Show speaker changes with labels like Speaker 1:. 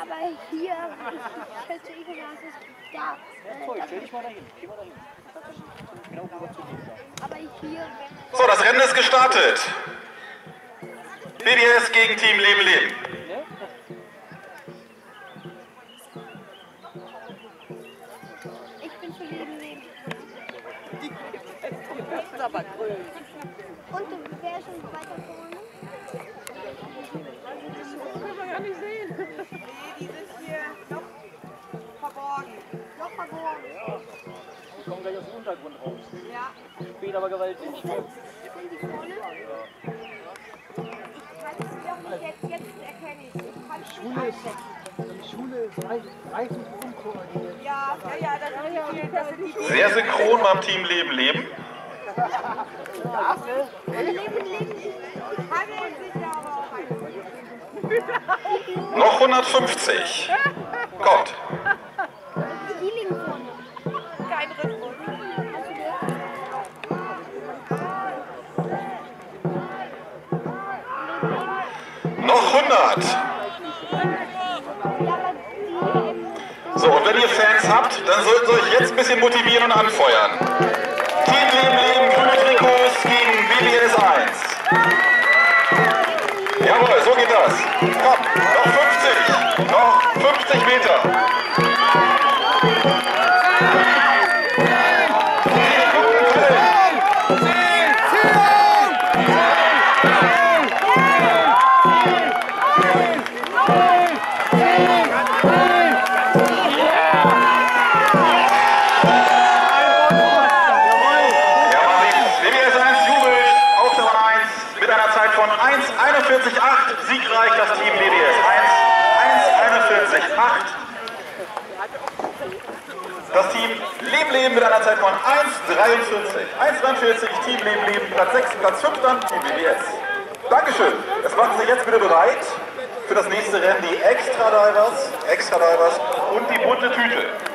Speaker 1: aber hier, ich schätze ich mal, dass es da. Äh,
Speaker 2: stell dich mal dahin. Geh mal dahin. Genau rüber zu dir.
Speaker 1: aber hier,
Speaker 3: So, das Rennen ist gestartet. BDS gegen Team Leben Leben.
Speaker 1: Ich bin für Leben Leben.
Speaker 4: Das ist aber grün.
Speaker 1: Und du, wer ist schon weiter vorne?
Speaker 4: Das kann man ja nicht sehen. Nee, die sind hier noch
Speaker 1: Noch verloren.
Speaker 2: Die kommen gleich aus dem Untergrund raus.
Speaker 4: Ja.
Speaker 2: Spät aber gewaltig.
Speaker 1: Sind die vorne?
Speaker 4: Jetzt, jetzt erkenne ich. Ich kann
Speaker 5: Schule ist, die Schule ist reich- reichlich unkoordiniert.
Speaker 4: Ja, ja, ja, das sind die, vielen- das sind die vielen.
Speaker 3: Sehr synchron beim Team Leben Leben.
Speaker 1: Leben Leben.
Speaker 4: Handeln sich ja aber auch ein.
Speaker 3: Noch 150. Kommt. Noch 100. So, und wenn ihr Fans habt, dann sollten sie euch jetzt ein bisschen motivieren und anfeuern. Team Leben Leben, grüne Trikots gegen BDS 1. Jawohl, so geht das. Komm, noch 50. Noch 50 Meter. Von 1,41,8. Siegreich das Team BDS 1. 1,41,8. Das Team Leben Leben mit einer Zeit von 1,43. 1,43 Team Leben Leben, Platz 6, Platz 5 dann Team BDS. Dankeschön. Jetzt machen Sie jetzt bitte bereit für das nächste Rennen, die Extra Divers, Extra Divers und die bunte Tüte.